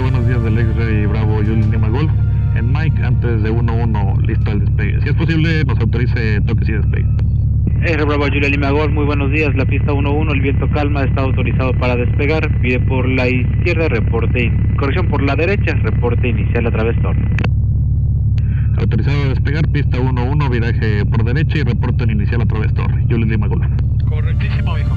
buenos días del X-Ray Bravo Julian Lima Golf. En Mike, antes de 1-1, listo al despegue. Si es posible, nos autorice toques y despegue. R Bravo Julia Lima Golf, muy buenos días. La pista 11, el viento calma, está autorizado para despegar. Pide por la izquierda, reporte, corrección por la derecha, reporte inicial a través torno. Autorizado a despegar, pista 1-1, viraje por derecha y reporte inicial a través torre. Julian Lima Golf. Correctísimo, viejo.